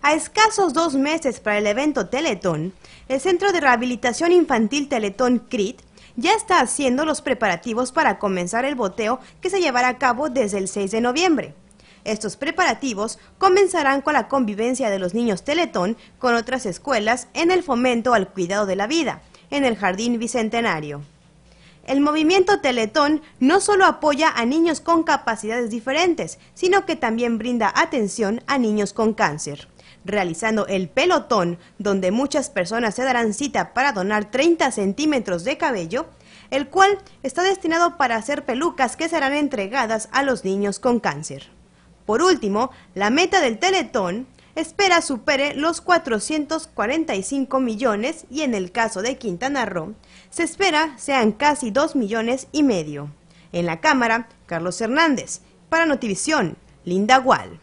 A escasos dos meses para el evento Teletón, el Centro de Rehabilitación Infantil Teletón CRIT ya está haciendo los preparativos para comenzar el boteo que se llevará a cabo desde el 6 de noviembre. Estos preparativos comenzarán con la convivencia de los niños Teletón con otras escuelas en el fomento al cuidado de la vida, en el Jardín Bicentenario. El movimiento Teletón no solo apoya a niños con capacidades diferentes, sino que también brinda atención a niños con cáncer realizando el pelotón, donde muchas personas se darán cita para donar 30 centímetros de cabello, el cual está destinado para hacer pelucas que serán entregadas a los niños con cáncer. Por último, la meta del Teletón espera supere los 445 millones y en el caso de Quintana Roo, se espera sean casi 2 millones y medio. En la Cámara, Carlos Hernández. Para Notivisión, Linda Gual.